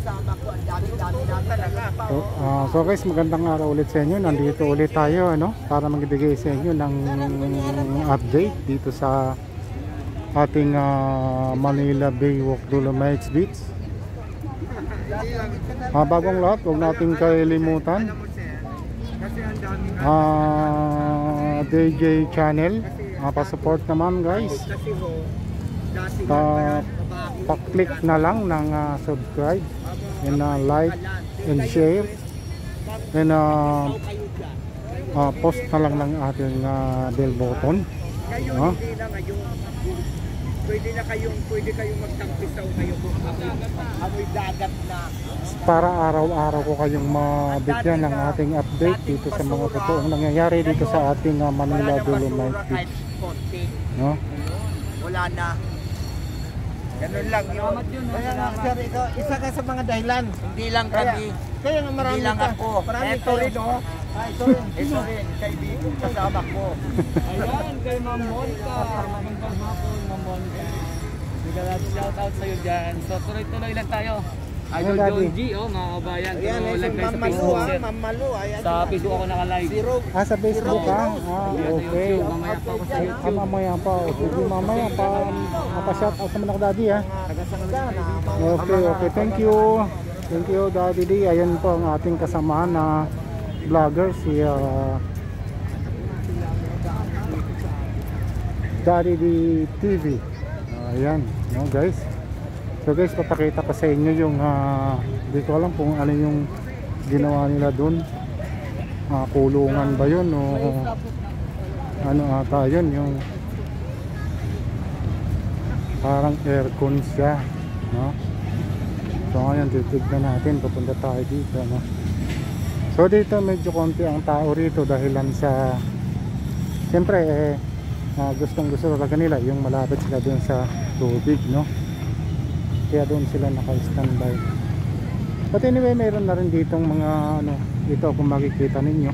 kasama ko, ang dami-dami na talaga. So, ah, so guys, magandang araw ulit sa inyo. Nandito ulit tayo ano, para magbigay sa inyo ng update dito sa ating ah, Manila Bay Walk Dolomites Beach. Ah, bagong lahat, huwag nating kalimutan. Kasi ang dami na. Ah, DJ channel. Ah, pa-support naman guys. Kasi na pa-click na lang ng ah, subscribe and ah, like and share and ah, dyan. ah, post na lang ng ating ah, bell button. Kayo No? hindi na ngayon. Pwede na kayong, pwede kayong magtampisaw kayo kung amoy, dagat na. para araw-araw ko kayong mabigyan ng ating update dito sa mga totoong nangyayari dito sa ating ah, Manila Dolomite Beach. No? Wala na. Ganun lang yun. Kaya nga, sir, ikaw, isa ka sa mga dahilan. Hindi lang kami. Kaya nga marami lang ka. ako. Marami Eto rin, oh. Ah, ito rin. ito rin, kaibigan, kasama ko. Ayan, kay Ma'am Monica. Magandang hapon, Ma'am Monica. Bigyan shout out sa'yo dyan. So, tuloy-tuloy lang tayo. Idol. John G, oh, mga kabayan. Ayan, si kayo sa Mamalu, Facebook, ah. Mamalu. Ayan, Sa Facebook ako naka-live. Zero. Ah, sa Facebook ka? Ah, okay. Mamaya pa ako sa Ah, YouTube. mamaya pa. Sige, mamaya pa. Mapa-shout out sa mga daddy ha. Na. Okay, okay. Thank you. Thank you, Daddy D. Ayan po ang ating kasamahan na vlogger, si ah, Daddy D TV. Ayan, no guys. So guys, papakita ko sa inyo yung ah, hindi ko alam kung ano yung ginawa nila doon. Ah, kulungan ba yun o ano ata yun yung parang aircon siya no? So ngayon titignan natin papunta tayo dito no? So dito medyo konti ang tao rito dahilan sa siyempre eh ah, gustong gusto talaga nila yung malapit sila dun sa tubig no kaya doon sila naka-standby. But anyway mayroon na rin ditong mga ano dito kung makikita ninyo.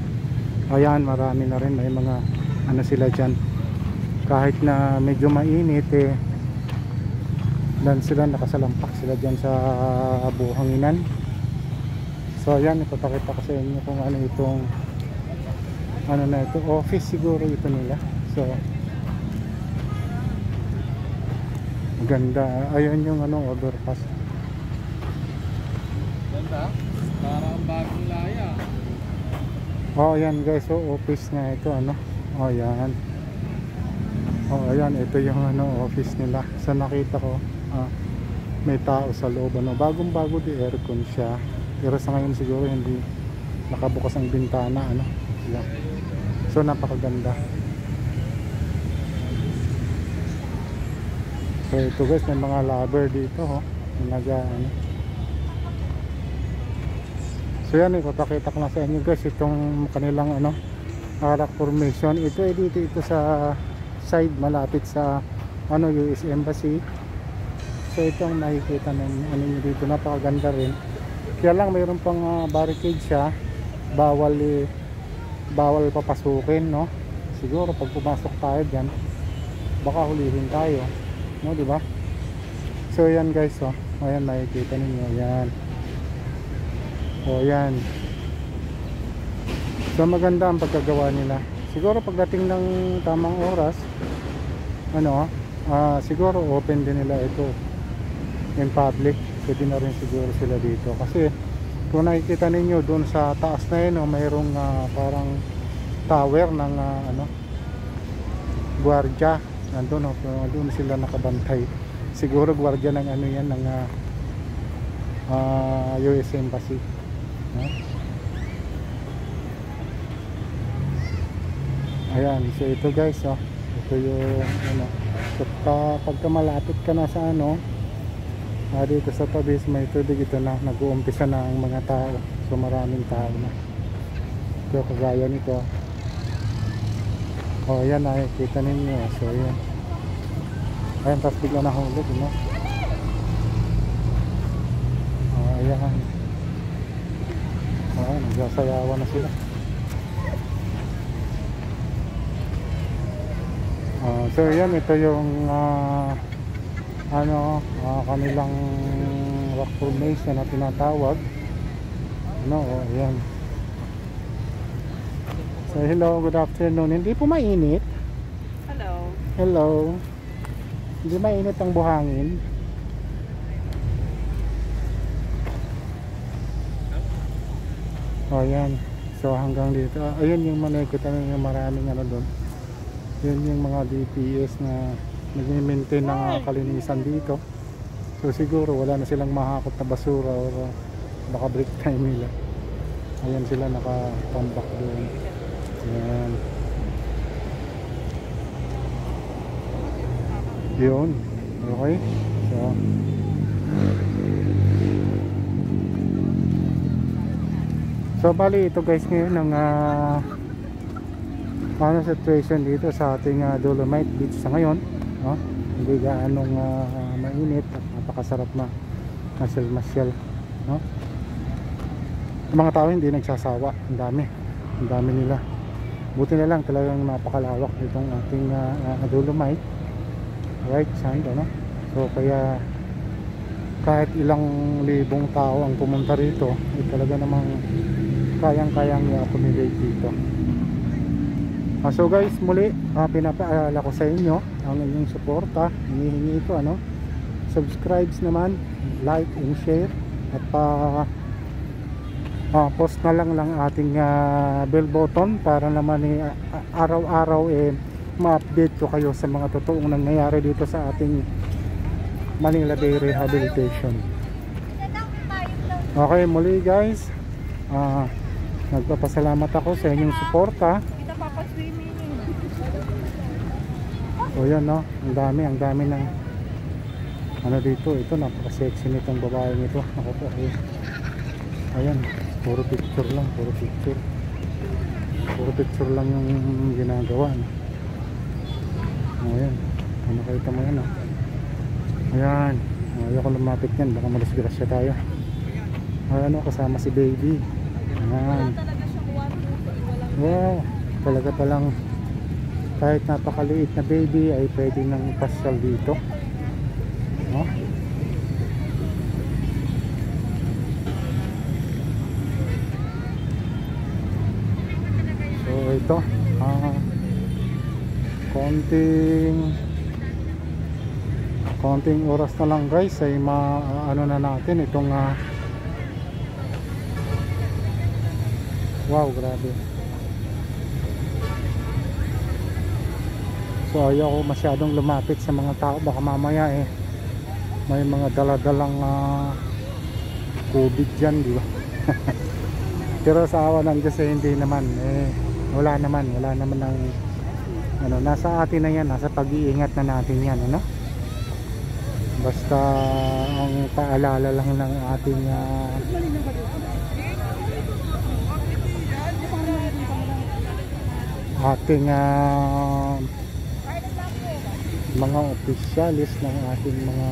Ayan marami na rin. May mga ano sila dyan. Kahit na medyo mainit eh dan sila nakasalampak sila dyan sa buhanginan. So ayan ipapakita ko sa inyo kung ano itong ano na ito. Office siguro ito nila. So maganda ayun yung ano overpass Ganda. Parang bagong laya. oh ayan guys. So office na ito ano. Oh ayan. Oh ayan ito yung ano office nila. Sa nakita ko ah, may tao sa loob ano. Bagong bago di aircon siya. Pero sa ngayon siguro hindi nakabukas ang bintana ano. Ayan. so napakaganda so ito guys may mga lover dito oh nag ano So yan, ipapakita ko na sa inyo guys itong kanilang ano arak formation. Ito ay dito ito sa side malapit sa ano US Embassy. So ito ang nakikita ng ano dito napakaganda rin. Kaya lang mayroon pang ah, barricade siya. Bawal eh, bawal papasukin no. Siguro pag pumasok tayo diyan baka hulihin tayo. No, di ba? So yan guys, oh. Ayan nakikita ninyo. Yan. O yan. So maganda ang pagkagawa nila. Siguro pagdating ng tamang oras, ano, ah, siguro open din nila ito in public. Pwede na rin siguro sila dito. Kasi kung nakikita ninyo doon sa taas na yun, oh, mayroong ah, parang tower ng ah, ano, gwardiya. Nandun, oh, doon sila nakabantay. Siguro gwardiya ng ano yan, ng ah, ah, US Embassy. No? Ayan, so ito guys, oh. Ito yung ano. So pa, pagka malapit ka na sa ano, ah, dito sa tabi may tubig ito na nag-uumpisa na ang mga tao. So maraming tao na. Ito kagaya nito. Oh, ayan nakikita ninyo. So ayan. Ayan, tapos bigla nahulog, no? Oh, ayan. Oh, nagsasayawan na sila. Ah, so yan ito yung ah, ano ah, kanilang rock formation na tinatawag ano oh, ayan so hello good afternoon. Hindi po mainit? Hello. hello. Hindi mainit ang buhangin? Oh ayan so hanggang dito. Ah, ayan yung manekita yung maraming ano doon. Yun yung mga DPS na nag-maintain ng ah, kalinisan dito. So siguro wala na silang mahakot na basura or uh, baka break time nila. Ayan sila nakatambak doon ayan. Yun. Okay. So. So bali ito guys ngayon ang ah, ano situation dito sa ating ah, Dolomite Beach sa ngayon no? hindi gaanong ah, mainit at napakasarap na masyal masyal no? Mga tao hindi nagsasawa. Ang dami. Ang dami nila buti na lang talagang napakalawak itong ating ah, ah, Dolomite right sand ano so kaya kahit ilang libong tao ang pumunta rito eh, talaga namang kayang kayang i-accommodate dito Ah, so guys, muli uh, pinapaalala ko sa inyo ang inyong suporta. Hinihingi ko ano. Subscribes naman, like and share at pa ah, post na lang lang ating ah, bell button para naman eh, araw-araw eh ma-update ko kayo sa mga totoong nangyayari dito sa ating Manila Bay Rehabilitation. Okay, muli guys. Ah, nagpapasalamat ako sa inyong suporta. O yan no, ang dami, ang dami ng ano dito, ito napaka-sexy nitong babaeng ito. Ako po, eh. Ayan, puro picture lang, puro picture. Puro picture lang yung ginagawa. No? O yan, ano nakita mo yan oh. Ayan, ayoko lumapit yan, baka malasgrasya tayo. Ayan o, kasama si baby. Ayan. Wow, talaga palang kahit napakaliit na baby ay pwede nang ipasyal dito. No? Ito, ah konting konting oras na lang guys ay ma ano na natin itong ah, wow grabe. So ayaw masyadong lumapit sa mga tao. Baka mamaya eh may mga daladalang uh, COVID dyan di ba? Pero sa awa ng Diyos eh, hindi naman eh wala naman wala naman ng ano nasa atin na yan nasa pag-iingat na natin yan ano? Basta ang paalala lang ng ating ah, ating ah, mga opisyalis ng ating mga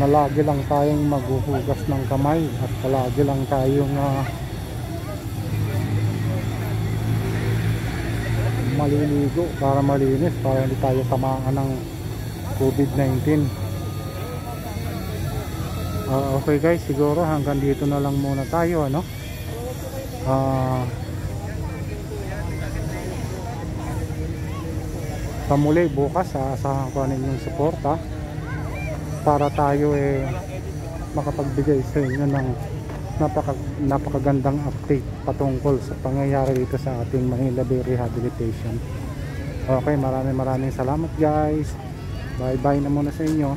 na lagi lang tayong maghuhugas ng kamay at palagi lang tayong ah, maliligo para malinis para hindi tayo tamaan ng COVID-19 Ah, okay guys siguro hanggang dito na lang muna tayo ano? Ah sa muli bukas aasahan ko ninyong suporta para tayo eh makapagbigay sa inyo ng napaka, napakagandang update patungkol sa pangyayari dito sa ating Manila Bay Rehabilitation. Okay maraming maraming salamat guys. Bye bye na muna sa inyo